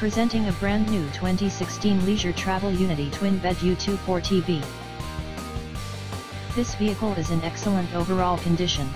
Presenting a brand new 2016 Leisure Travel Unity Twin Bed U24 TV. This vehicle is in excellent overall condition.